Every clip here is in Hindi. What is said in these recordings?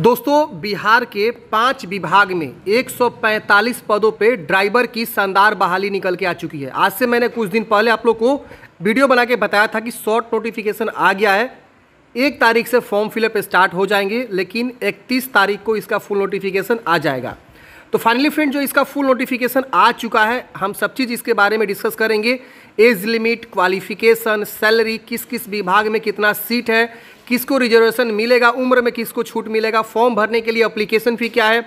दोस्तों, बिहार के पाँच विभाग में 145 पदों पे ड्राइवर की शानदार बहाली निकल के आ चुकी है। आज से मैंने कुछ दिन पहले आप लोग को वीडियो बना के बताया था कि शॉर्ट नोटिफिकेशन आ गया है। एक तारीख से फॉर्म फिलअप स्टार्ट हो जाएँगे, लेकिन 31 तारीख को इसका फुल नोटिफिकेशन आ जाएगा। तो फाइनली फ्रेंड, जो इसका फुल नोटिफिकेशन आ चुका है, हम सब चीज़ इसके बारे में डिस्कस करेंगे। एज लिमिट, क्वालिफिकेशन, सैलरी किस किस विभाग में कितना सीट है किसको रिजर्वेशन मिलेगा, उम्र में किसको छूट मिलेगा फॉर्म भरने के लिए अप्लीकेशन फ़ी क्या है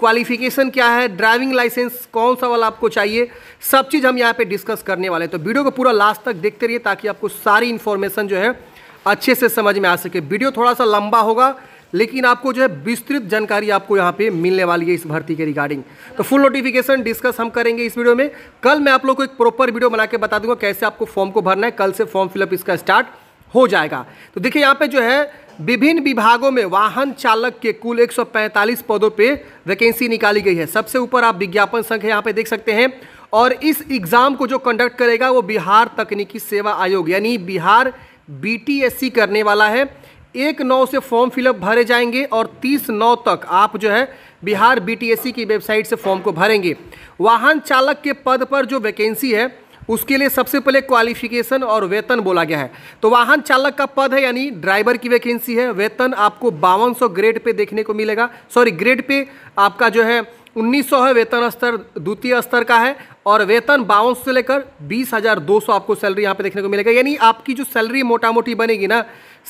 क्वालिफिकेशन क्या है ड्राइविंग लाइसेंस कौन सा वाला आपको चाहिए, सब चीज़ हम यहाँ पे डिस्कस करने वाले हैं। तो वीडियो को पूरा लास्ट तक देखते रहिए ताकि आपको सारी इन्फॉर्मेशन जो है अच्छे से समझ में आ सके। वीडियो थोड़ा सा लंबा होगा, लेकिन आपको जो है विस्तृत जानकारी आपको यहाँ पे मिलने वाली है इस भर्ती के रिगार्डिंग तो फुल नोटिफिकेशन डिस्कस हम करेंगे इस वीडियो में। कल मैं आप लोग को एक प्रॉपर वीडियो बना के बता दूँगा कैसे आपको फॉर्म को भरना है। कल से फॉर्म फिलअप इसका स्टार्ट हो जाएगा। तो देखिए यहाँ पे जो है, विभिन्न विभागों में वाहन चालक के कुल 145 पदों पे वैकेंसी निकाली गई है। सबसे ऊपर आप विज्ञापन संख्या यहाँ पे देख सकते हैं। और इस एग्ज़ाम को जो कंडक्ट करेगा, वो बिहार तकनीकी सेवा आयोग, यानी बिहार बीटीएससी करने वाला है। एक नौ से फॉर्म फिलअप भरे जाएँगे और तीस नौ तक आप जो है, बिहार बीटीएससी की वेबसाइट से फॉर्म को भरेंगे। वाहन चालक के पद पर जो वैकेंसी है उसके लिए सबसे पहले क्वालिफिकेशन और वेतन बोला गया है। तो वाहन चालक का पद है, यानी ड्राइवर की वैकेंसी है। वेतन आपको बावन ग्रेड पे देखने को मिलेगा। सॉरी ग्रेड पे आपका जो है 1900 है, वेतन स्तर, द्वितीय स्तर का है। और वेतन बावन से लेकर बीस हज़ार दो सौ आपको सैलरी यहाँ पे देखने को मिलेगा। यानी आपकी जो सैलरी मोटा मोटी बनेगी ना,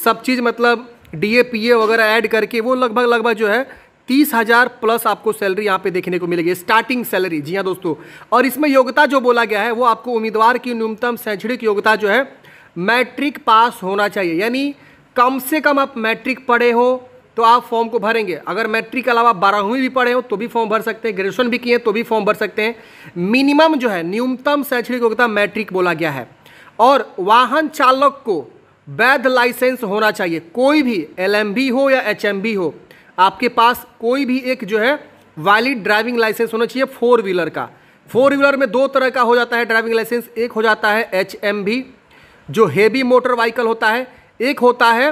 सब चीज़ मतलब डी ए पी ए वगैरह ऐड करके वो लगभग लगभग जो है तीस हज़ार प्लस आपको सैलरी यहाँ पे देखने को मिलेगी स्टार्टिंग सैलरी जी हाँ दोस्तों। और इसमें योग्यता जो बोला गया है, वो आपको उम्मीदवार की न्यूनतम शैक्षणिक योग्यता जो है, मैट्रिक पास होना चाहिए। यानी कम से कम आप मैट्रिक पढ़े हो तो आप फॉर्म को भरेंगे। अगर मैट्रिक के अलावा बारहवीं भी पढ़े हो तो भी फॉर्म भर सकते हैं। ग्रेजुएशन भी किए तो भी फॉर्म भर सकते हैं। मिनिमम जो है, न्यूनतम शैक्षणिक योग्यता मैट्रिक बोला गया है। और वाहन चालक को वैध लाइसेंस होना चाहिए। कोई भी एल हो या एच हो आपके पास कोई भी एक जो है वैलिड ड्राइविंग लाइसेंस होना चाहिए फोर व्हीलर का। फोर व्हीलर में दो तरह का हो जाता है ड्राइविंग लाइसेंस एक हो जाता है एच जो हेवी मोटर व्हीकल होता है। एक होता है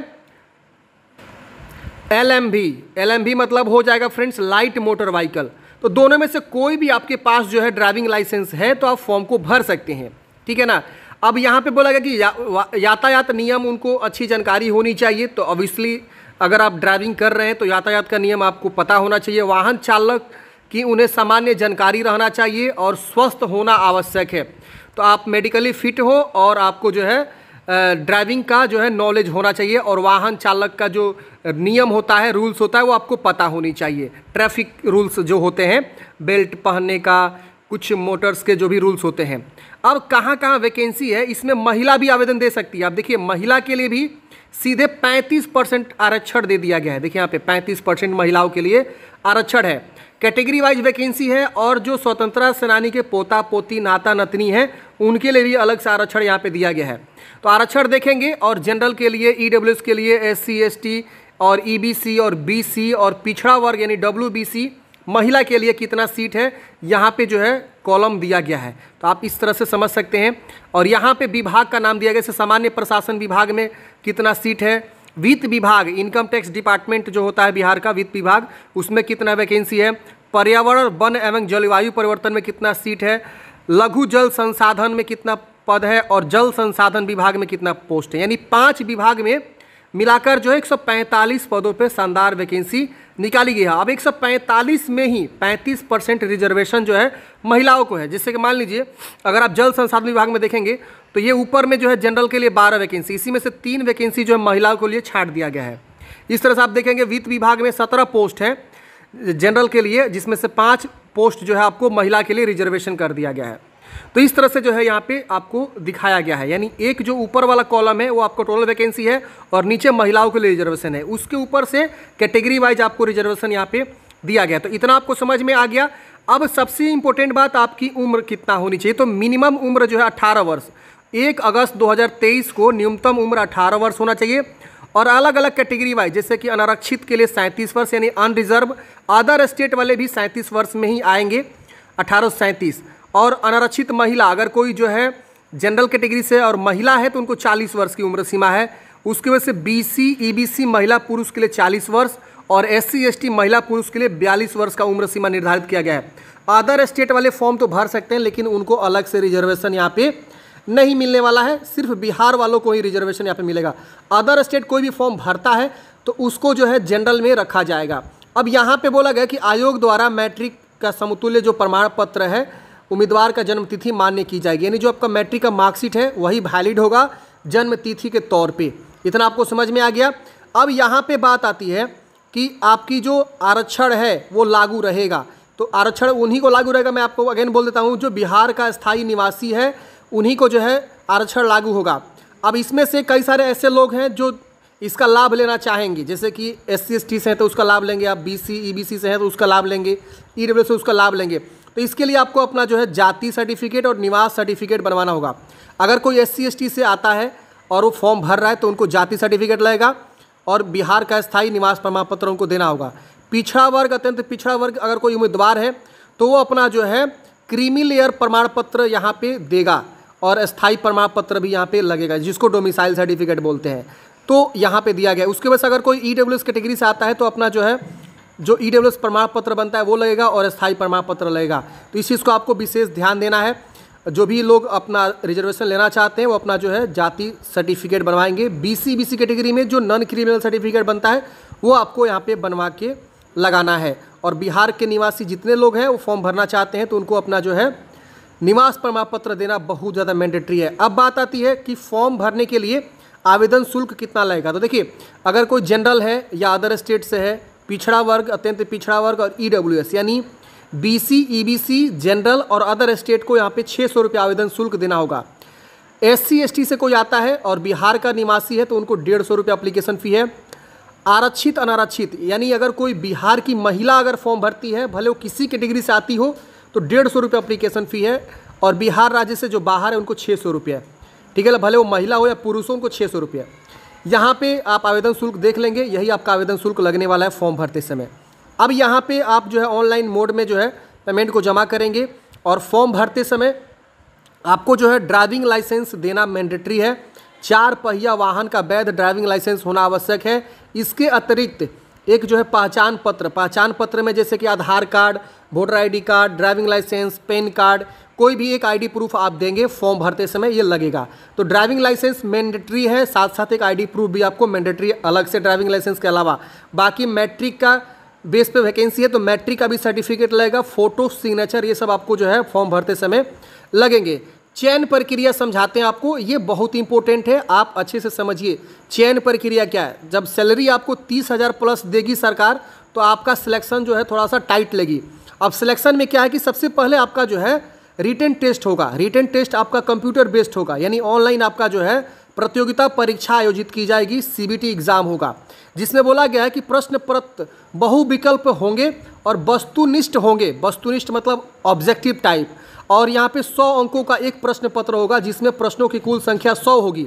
L M V L M V मतलब हो जाएगा फ्रेंड्स लाइट मोटर व्हीकल तो दोनों में से कोई भी आपके पास जो है ड्राइविंग लाइसेंस है तो आप फॉर्म को भर सकते हैं। ठीक है ना? अब यहाँ पे बोला गया कि या, यातायात नियम उनको अच्छी जानकारी होनी चाहिए। तो ऑब्वियसली अगर आप ड्राइविंग कर रहे हैं तो यातायात का नियम आपको पता होना चाहिए। वाहन चालक की उन्हें सामान्य जानकारी रहना चाहिए और स्वस्थ होना आवश्यक है। तो आप मेडिकली फिट हो और आपको जो है ड्राइविंग का जो है नॉलेज होना चाहिए और वाहन चालक का जो नियम होता है रूल्स होता है, वो आपको पता होनी चाहिए। ट्रैफ़िक रूल्स जो होते हैं बेल्ट पहनने का, कुछ मोटर्स के जो भी रूल्स होते हैं। अब कहाँ कहाँ वैकेंसी है, इसमें महिला भी आवेदन दे सकती है। आप देखिए, महिला के लिए भी सीधे 35 परसेंट आरक्षण दे दिया गया है। देखिए यहाँ पे 35 परसेंट महिलाओं के लिए आरक्षण है। कैटेगरी वाइज वैकेंसी है और जो स्वतंत्रता सेनानी के पोता, पोती, नाता, नतनी है, उनके लिए भी अलग से आरक्षण यहाँ पे दिया गया है। तो आरक्षण देखेंगे और जनरल के लिए ई e के लिए एस सी एस और ई e और बीसी और पिछड़ा वर्ग यानी डब्ल्यूबीसी महिला के लिए कितना सीट है, यहाँ पे जो है कॉलम दिया गया है। तो आप इस तरह से समझ सकते हैं। और यहाँ पे विभाग का नाम दिया गया, जैसे सामान्य प्रशासन विभाग में कितना सीट है। वित्त विभाग, इनकम टैक्स डिपार्टमेंट जो होता है बिहार का वित्त विभाग, उसमें कितना वैकेंसी है। पर्यावरण, वन एवं जलवायु परिवर्तन में कितना सीट है। लघु जल संसाधन में कितना पद है और जल संसाधन विभाग में कितना पोस्ट है। यानी पाँच विभाग में मिलाकर जो है 145 पदों पे शानदार वैकेंसी निकाली गई है। अब 145 में ही 35 परसेंट रिजर्वेशन जो है महिलाओं को है। जिससे कि मान लीजिए, अगर आप जल संसाधन विभाग में देखेंगे तो ये ऊपर में जो है जनरल के लिए 12 वैकेंसी इसी में से तीन वैकेंसी जो है महिलाओं के लिए छाट दिया गया है। इस तरह से आप देखेंगे, वित्त विभाग में सत्रह पोस्ट है जनरल के लिए, जिसमें से पाँच पोस्ट जो है आपको महिला के लिए रिजर्वेशन कर दिया गया है। तो इस तरह से जो है यहाँ पे आपको दिखाया गया है। यानी एक जो ऊपर वाला कॉलम है, वो आपको टोटल वैकेंसी है और नीचे महिलाओं के लिए रिजर्वेशन है। उसके ऊपर से कैटेगरी वाइज आपको रिजर्वेशन यहाँ पे दिया गया। तो इतना आपको समझ में आ गया। अब सबसे इंपॉर्टेंट बात, आपकी उम्र कितना होनी चाहिए? तो मिनिमम उम्र जो है अट्ठारह वर्ष। एक अगस्त 2023 को न्यूनतम उम्र अठारह वर्ष होना चाहिए और अलग अलग कैटेगरी वाइज जैसे कि अनारक्षित के लिए सैंतीस वर्ष, यानी अनरिजर्व अदर स्टेट वाले भी सैंतीस वर्ष में ही आएँगे, अठारह और अनारक्षित महिला, अगर कोई जो है जनरल कैटेगरी से और महिला है तो उनको 40 वर्ष की उम्र सीमा है। उसकी वजह से B C E B C महिला पुरुष के लिए 40 वर्ष और एस सी महिला पुरुष के लिए बयालीस वर्ष का उम्र सीमा निर्धारित किया गया है। अदर स्टेट वाले फॉर्म तो भर सकते हैं, लेकिन उनको अलग से रिजर्वेशन यहाँ पे नहीं मिलने वाला है। सिर्फ़ बिहार वालों को ही रिजर्वेशन यहाँ पे मिलेगा। अदर स्टेट कोई भी फॉर्म भरता है तो उसको जो है जनरल में रखा जाएगा। अब यहाँ पे बोला गया कि आयोग द्वारा मैट्रिक का समतुल्य जो प्रमाण पत्र है उम्मीदवार का जन्म तिथि मान्य की जाएगी। यानी जो आपका मैट्रिक का मार्कशीट है, वही वैलिड होगा जन्म तिथि के तौर पे। इतना आपको समझ में आ गया? अब यहाँ पे बात आती है कि आपकी जो आरक्षण है, वो लागू रहेगा। तो आरक्षण उन्हीं को लागू रहेगा। मैं आपको अगेन बोल देता हूँ, जो बिहार का स्थायी निवासी है, उन्हीं को जो है आरक्षण लागू होगा। अब इसमें से कई सारे ऐसे लोग हैं जो इसका लाभ लेना चाहेंगे। जैसे कि एस सी से हैं तो उसका लाभ लेंगे आप, B C, E B C से हैं तो उसका लाभ लेंगे, ई डब्ल्यू से उसका लाभ लेंगे। तो इसके लिए आपको अपना जो है जाति सर्टिफिकेट और निवास सर्टिफिकेट बनवाना होगा। अगर कोई एस सी से आता है और वो फॉर्म भर रहा है तो उनको जाति सर्टिफिकेट लगेगा और बिहार का स्थायी निवास प्रमाण पत्र उनको देना होगा। पिछड़ा वर्ग, अत्यंत पिछड़ा वर्ग अगर कोई उम्मीदवार है तो वो अपना जो है क्रीमी लेयर प्रमाण पत्र यहाँ पे देगा और स्थायी प्रमाण पत्र भी यहाँ पे लगेगा, जिसको डोमिसाइल सर्टिफिकेट बोलते हैं। तो यहाँ पे दिया गया। उसके बाद अगर कोई ई डब्ल्यू कैटेगरी से आता है तो अपना जो है जो ई डब्ल्यू एस प्रमाण पत्र बनता है वो लगेगा और स्थायी प्रमाण पत्र लगेगा। तो इस चीज़ को आपको विशेष ध्यान देना है। जो भी लोग अपना रिजर्वेशन लेना चाहते हैं, वो अपना जो है जाति सर्टिफिकेट बनवाएँगे। B C B C category में जो नॉन क्रिमिनल सर्टिफिकेट बनता है, वो आपको यहाँ पे बनवा के लगाना है। और बिहार के निवासी जितने लोग हैं, वो फॉर्म भरना चाहते हैं तो उनको अपना जो है निवास प्रमाण पत्र देना बहुत ज़्यादा मैंडेटरी है। अब बात आती है कि फॉर्म भरने के लिए आवेदन शुल्क कितना लगेगा? तो देखिए, अगर कोई जनरल है या अदर स्टेट से है पिछड़ा वर्ग, अत्यंत पिछड़ा वर्ग और ईडब्ल्यूएस यानी बी सी जनरल और अदर स्टेट को यहाँ पे छः सौ रुपये आवेदन शुल्क देना होगा। एस सी से कोई आता है और बिहार का निवासी है तो उनको डेढ़ सौ रुपये अप्लीकेशन फ़ी है। आरक्षित, अनारक्षित, यानी अगर कोई बिहार की महिला अगर फॉर्म भरती है, भले वो किसी कैटेगरी से आती हो तो डेढ़ सौ रुपये अप्लीकेशन फ़ी है और बिहार राज्य से जो बाहर है उनको छः सौ रुपये ठीक है, भले वो महिला हो या पुरुष उनको छः सौ रुपये यहाँ पे आप आवेदन शुल्क देख लेंगे, यही आपका आवेदन शुल्क लगने वाला है फॉर्म भरते समय। अब यहाँ पे आप जो है ऑनलाइन मोड में जो है पेमेंट को जमा करेंगे और फॉर्म भरते समय आपको जो है ड्राइविंग लाइसेंस देना मैंडेटरी है। चार पहिया वाहन का वैध ड्राइविंग लाइसेंस होना आवश्यक है। इसके अतिरिक्त एक जो है पहचान पत्र पहचान पत्र में जैसे कि Aadhaar card, voter ID card, driving licence, PAN card कोई भी एक आईडी प्रूफ आप देंगे फॉर्म भरते समय ये लगेगा। तो ड्राइविंग लाइसेंस मैंडेटरी है साथ साथ एक आईडी प्रूफ भी आपको मैंडेटरी अलग से ड्राइविंग लाइसेंस के अलावा। बाकी मैट्रिक का बेस पे वैकेंसी है तो मैट्रिक का भी सर्टिफिकेट लगेगा फ़ोटो सिग्नेचर ये सब आपको जो है फॉर्म भरते समय लगेंगे। चयन प्रक्रिया समझाते हैं आपको, ये बहुत इंपॉर्टेंट है, आप अच्छे से समझिए। चयन प्रक्रिया क्या है? जब सैलरी आपको तीस हज़ार प्लस देगी सरकार तो आपका सिलेक्शन जो है थोड़ा सा टाइट लगी। अब सिलेक्शन में क्या है कि सबसे पहले आपका जो है रिटर्न टेस्ट होगा। रिटर्न टेस्ट आपका कंप्यूटर बेस्ड होगा। यानी ऑनलाइन आपका जो है, प्रतियोगिता परीक्षा आयोजित की जाएगी सीबीटी एग्ज़ाम होगा। जिसमें बोला गया है कि प्रश्न पत्र बहुविकल्प होंगे और वस्तुनिष्ठ होंगे। वस्तुनिष्ठ मतलब ऑब्जेक्टिव टाइप और यहाँ पे 100 अंकों का एक प्रश्न पत्र होगा, जिसमें प्रश्नों की कुल संख्या 100 होगी।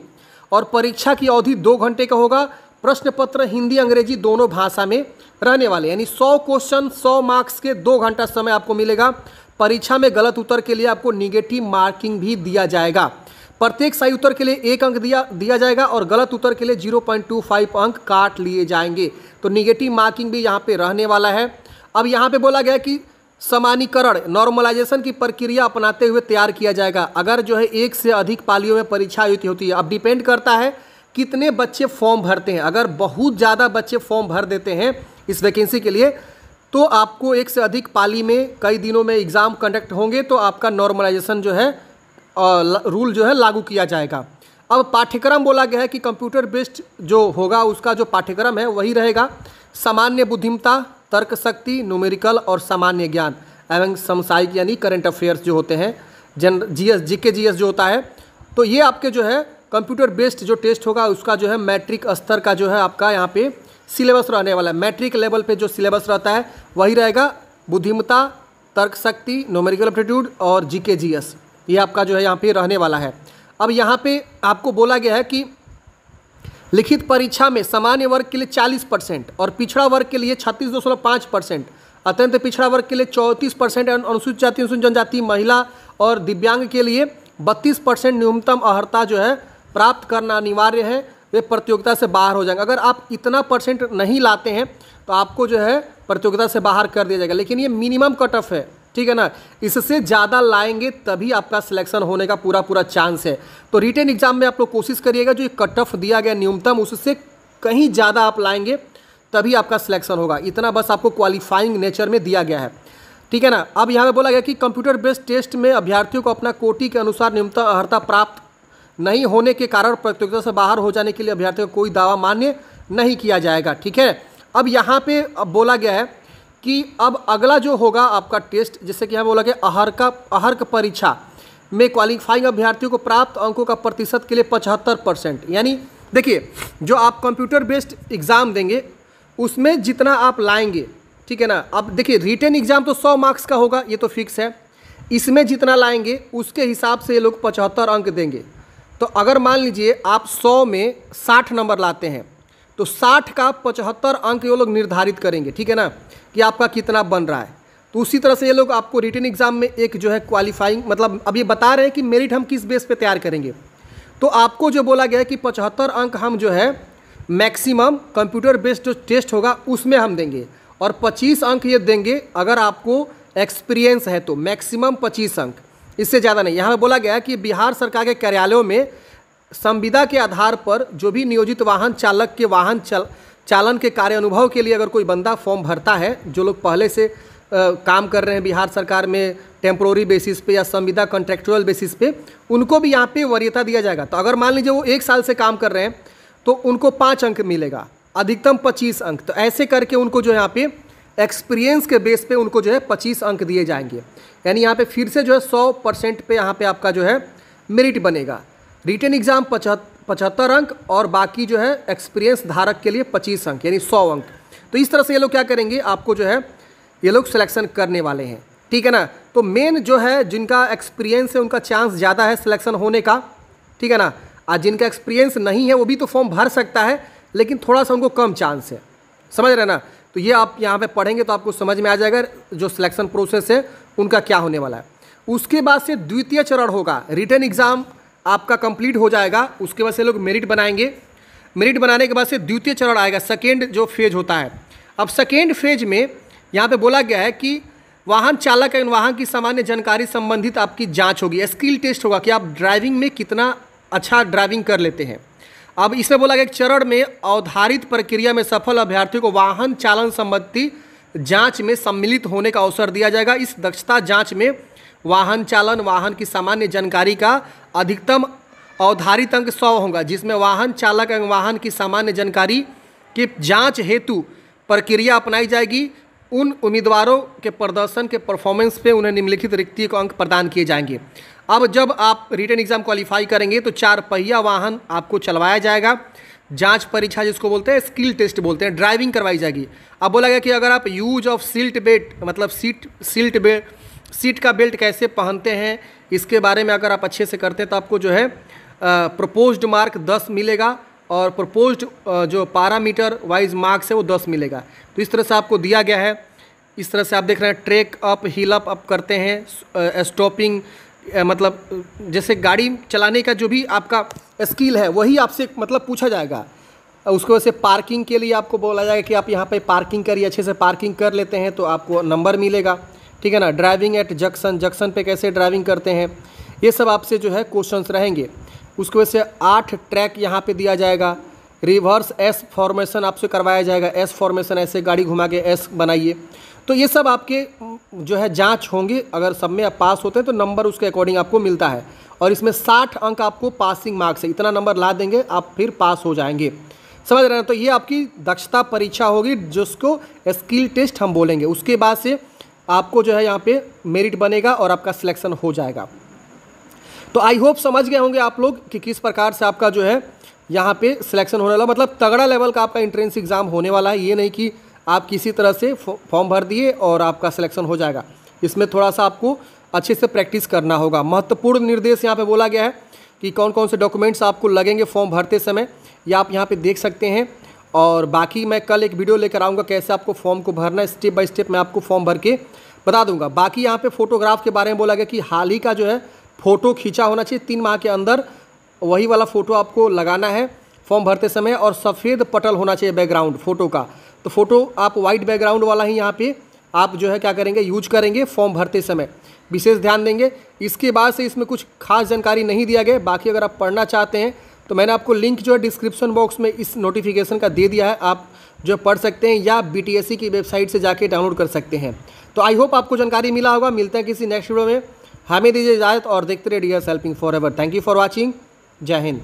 और परीक्षा की अवधि दो घंटे का होगा। प्रश्न पत्र हिंदी, अंग्रेज़ी दोनों भाषा में रहने वाले। यानी 100 क्वेश्चन 100 मार्क्स के दो घंटा समय आपको मिलेगा। परीक्षा में गलत उत्तर के लिए आपको निगेटिव मार्किंग भी दिया जाएगा। प्रत्येक सही उत्तर के लिए एक अंक दिया दिया जाएगा और गलत उत्तर के लिए 0.25 अंक काट लिए जाएँगे। तो निगेटिव मार्किंग भी यहाँ पे रहने वाला है। अब यहाँ पे बोला गया कि समानीकरण नॉर्मलाइजेशन की प्रक्रिया अपनाते हुए तैयार किया जाएगा। अगर जो है एक से अधिक पालियों में परीक्षा आयोजित होती है, अब डिपेंड करता है कितने बच्चे फॉर्म भरते हैं। अगर बहुत ज़्यादा बच्चे फॉर्म भर देते हैं इस वैकेंसी के लिए तो आपको एक से अधिक पाली में कई दिनों में एग्ज़ाम कंडक्ट होंगे तो आपका नॉर्मलाइजेशन जो है रूल जो है लागू किया जाएगा। अब पाठ्यक्रम बोला गया है कि कंप्यूटर बेस्ड जो होगा, उसका जो पाठ्यक्रम है, वही रहेगा। सामान्य बुद्धिमता तर्क शक्ति न्यूमेरिकल और सामान्य ज्ञान, एवं समसायिक यानी करंट अफेयर्स जो होते हैं, जन जी एस जी के जी एस जो होता है। तो ये आपके जो है कंप्यूटर बेस्ड जो टेस्ट होगा, उसका जो है मैट्रिक स्तर का जो है आपका यहाँ पे सिलेबस रहने वाला है। मैट्रिक लेवल पे जो सिलेबस रहता है, वही रहेगा बुद्धिमता तर्क शक्ति नोमेरिकल एप्टीट्यूड और जी के जी एस ये आपका जो है यहाँ पे रहने वाला है। अब यहाँ पे आपको बोला गया है कि लिखित परीक्षा में सामान्य वर्ग के लिए 40 परसेंट और पिछड़ा वर्ग के लिए छत्तीस दशमलव पाँच परसेंट। अत्यंत पिछड़ा वर्ग के लिए चौंतीस परसेंट अनुसूचित जाति, अनुसूचित जनजाति, महिला और दिव्यांग के लिए बत्तीस परसेंट न्यूनतम अहर्ता जो है प्राप्त करना अनिवार्य है। वे प्रतियोगिता से बाहर हो जाएँगे। अगर आप इतना परसेंट नहीं लाते हैं तो आपको जो है प्रतियोगिता से बाहर कर दिया जाएगा। लेकिन ये मिनिमम कट ऑफ़ है, ठीक है ना? इससे ज़्यादा लाएँगे तभी आपका सिलेक्शन होने का पूरा पूरा चांस है। तो रिटर्न एग्ज़ाम में आप लोग कोशिश करिएगा, जो ये कट ऑफ़ दिया गया न्यूनतम, उससे कहीं ज़्यादा आप लाएँगे, तभी आपका सिलेक्शन होगा। इतना बस आपको क्वालिफाइंग नेचर में दिया गया है, ठीक है ना? अब यहाँ पे बोला गया कि कंप्यूटर बेस्ड टेस्ट में अभ्यर्थियों को अपना कोटि के अनुसार न्यूनतम अर्हता प्राप्त नहीं होने के कारण प्रतियोगिता से बाहर हो जाने के लिए अभ्यर्थियों को कोई दावा मान्य नहीं किया जाएगा, ठीक है? अब यहाँ पे अब बोला गया है कि अब अगला जो होगा आपका टेस्ट जैसे कि यहाँ बोला गया अहर का अहर्क परीक्षा में क्वालिफाइंग अभ्यर्थियों को प्राप्त अंकों का प्रतिशत के लिए पचहत्तर परसेंट, यानी देखिए, जो आप कंप्यूटर बेस्ड एग्ज़ाम देंगे, उसमें जितना आप लाएँगे, ठीक है ना? अब देखिए रिटर्न एग्ज़ाम तो सौ मार्क्स का होगा, ये तो फिक्स है। इसमें जितना लाएँगे, उसके हिसाब से ये लोग पचहत्तर अंक देंगे। तो अगर मान लीजिए आप सौ में साठ नंबर लाते हैं तो साठ का पचहत्तर अंक ये लोग निर्धारित करेंगे, ठीक है ना, कि आपका कितना बन रहा है। तो उसी तरह से ये लोग आपको रिटर्न एग्ज़ाम में एक जो है क्वालिफाइंग मतलब अब ये बता रहे हैं कि मेरिट हम किस बेस पे तैयार करेंगे। तो आपको जो बोला गया है कि पचहत्तर अंक हम जो है मैक्सिमम कंप्यूटर बेस्ड जो टेस्ट होगा, उसमें हम देंगे। और 25 अंक ये देंगे, अगर आपको एक्सपीरियंस है तो मैक्सिमम 25 अंक। इससे ज़्यादा नहीं। यहाँ पर बोला गया कि बिहार सरकार के कार्यालयों में संविदा के आधार पर जो भी नियोजित वाहन चालक के वाहन चल चालन के कार्य अनुभव के लिए अगर कोई बंदा फॉर्म भरता है जो लोग पहले से आ, काम कर रहे हैं बिहार सरकार में टेम्प्रोरी बेसिस पे या संविदा कॉन्ट्रेक्चुअल बेसिस पे उनको भी यहाँ पे वरीयता दिया जाएगा। तो अगर मान लीजिए वो एक साल से काम कर रहे हैं तो उनको पाँच अंक मिलेगा अधिकतम पच्चीस अंक। तो ऐसे करके उनको जो यहाँ पे एक्सपीरियंस के बेस पे उनको जो है पच्चीस अंक दिए जाएँगे। यानी यहाँ पे फिर से जो है सौ परसेंट पे यहाँ पे आपका जो है मेरिट बनेगा। रिटर्न एग्ज़ाम पचहत्तर अंक और बाकी जो है एक्सपीरियंस धारक के लिए पच्चीस अंक, यानी सौ अंक। तो इस तरह से ये लोग क्या करेंगे? आपको जो है ये लोग सिलेक्शन करने वाले हैं। ठीक है ना? तो मेन जो है जिनका एक्सपीरियंस है, उनका चांस ज़्यादा है सिलेक्शन होने का। ठीक है ना? आज जिनका एक्सपीरियंस नहीं है, वो भी तो फॉर्म भर सकता है, लेकिन थोड़ा सा उनको कम चांस है। समझ रहे ना? तो ये आप यहाँ पे पढ़ेंगे तो आपको समझ में आ जाएगा जो सिलेक्शन प्रोसेस है, उनका क्या होने वाला है। उसके बाद से द्वितीय चरण होगा रिटर्न एग्ज़ाम आपका कंप्लीट हो जाएगा, उसके बाद से लोग मेरिट बनाएँगे। मेरिट बनाने के बाद से द्वितीय चरण आएगा सेकेंड जो फ़ेज़ होता है। अब सेकेंड फ़ेज़ में यहाँ पे बोला गया है कि वाहन चालक एवं वाहन की सामान्य जानकारी संबंधित आपकी जाँच होगी स्किल टेस्ट होगा कि आप ड्राइविंग में कितना अच्छा ड्राइविंग कर लेते हैं। अब इसमें बोला गया चरण में अवधारित प्रक्रिया में सफल अभ्यर्थियों को वाहन चालन संबंधी जाँच में सम्मिलित होने का अवसर दिया जाएगा। इस दक्षता जाँच में वाहन चालन, वाहन की सामान्य जानकारी का अधिकतम अवधारित अंक सौ होगा, जिसमें वाहन चालक एवं वाहन की सामान्य जानकारी की जाँच हेतु प्रक्रिया अपनाई जाएगी। उन उम्मीदवारों के प्रदर्शन के परफॉर्मेंस पे उन्हें निम्नलिखित रिक्ति को अंक प्रदान किए जाएँगे। अब जब आप रिटर्न एग्ज़ाम क्वालिफाई करेंगे तो चार पहिया वाहन आपको चलवाया जाएगा। जाँच परीक्षा जिसको बोलते हैं, स्किल टेस्ट बोलते हैं, ड्राइविंग करवाई जाएगी। अब बोला गया कि अगर आप यूज़ ऑफ़ सील्ट बेल्ट मतलब सीट सील्ट बेल्ट सीट का बेल्ट कैसे पहनते हैं, इसके बारे में अगर आप अच्छे से करते हैं तो आपको जो है प्रपोज्ड मार्क दस मिलेगा और प्रपोज्ड जो पारामीटर वाइज मार्क्स है, वो दस मिलेगा। तो इस तरह से आपको दिया गया है। इस तरह से आप देख रहे हैं, track up, heel up up करते हैं स्टॉपिंग मतलब जैसे गाड़ी चलाने का जो भी आपका स्किल है, वही आपसे मतलब पूछा जाएगा। उसको वैसे पार्किंग के लिए आपको बोला जाएगा कि आप यहाँ पे पार्किंग करिए, अच्छे से पार्किंग कर लेते हैं तो आपको नंबर मिलेगा। ठीक है ना? ड्राइविंग एट जंक्शन जंक्शन पे कैसे ड्राइविंग करते हैं, ये सब आपसे जो है क्वेश्चंस रहेंगे। उसकी वजह से आठ ट्रैक यहाँ पे दिया जाएगा। रिवर्स एस फॉर्मेशन आपसे करवाया जाएगा। एस फॉर्मेशन, ऐसे गाड़ी घुमा के एस बनाइए। तो ये सब आपके जो है जाँच होंगी। अगर सब में आप पास होते हैं तो नंबर उसके अकॉर्डिंग आपको मिलता है। और इसमें साठ अंक आपको पासिंग मार्क्स है। इतना नंबर ला देंगे, आप फिर पास हो जाएँगे। समझ रहे हैं? तो ये आपकी दक्षता परीक्षा होगी, जिसको स्किल टेस्ट हम बोलेंगे। उसके बाद से आपको जो है यहाँ पे मेरिट बनेगा और आपका सिलेक्शन हो जाएगा। तो आई होप समझ गए होंगे आप लोग कि किस प्रकार से आपका जो है यहाँ पे सिलेक्शन होने वाला। मतलब तगड़ा लेवल का आपका इंट्रेंस एग्ज़ाम होने वाला है। ये नहीं कि आप किसी तरह से फॉर्म भर दिए और आपका सिलेक्शन हो जाएगा। इसमें थोड़ा सा आपको अच्छे से प्रैक्टिस करना होगा। महत्वपूर्ण निर्देश यहाँ पे बोला गया है कि कौन कौन से डॉक्यूमेंट्स आपको लगेंगे फॉर्म भरते समय। ये आप यहाँ पे देख सकते हैं। और बाकी मैं कल एक वीडियो लेकर आऊँगा कैसे आपको फॉर्म को भरना है। स्टेप बाय स्टेप मैं आपको फॉर्म भर के बता दूँगा। बाकी यहाँ पे फोटोग्राफ के बारे में बोला गया कि हाल ही का जो है, फ़ोटो खींचा होना चाहिए। तीन माह के अंदर वही वाला फ़ोटो आपको लगाना है। फॉर्म भरते समय और सफ़ेद पटल होना चाहिए बैकग्राउंड फ़ोटो का। तो फ़ोटो आप वाइट बैकग्राउंड वाला ही यहाँ पे आप जो है क्या करेंगे यूज़ करेंगे फॉर्म भरते समय। विशेष ध्यान देंगे, इसके बाद से इसमें कुछ खास जानकारी नहीं दिया गया। बाकी अगर आप पढ़ना चाहते हैं तो मैंने आपको लिंक जो है डिस्क्रिप्शन बॉक्स में इस नोटिफिकेशन का दे दिया है। आप जो पढ़ सकते हैं या बी की वेबसाइट से जाके डाउनलोड कर सकते हैं। तो आई होप आपको जानकारी मिला होगा। मिलते हैं किसी नेक्स्ट वीडियो में। हमें दीजिए इजाज़त और देखते रहिए dear helping forever thank you for watching जय हिंद।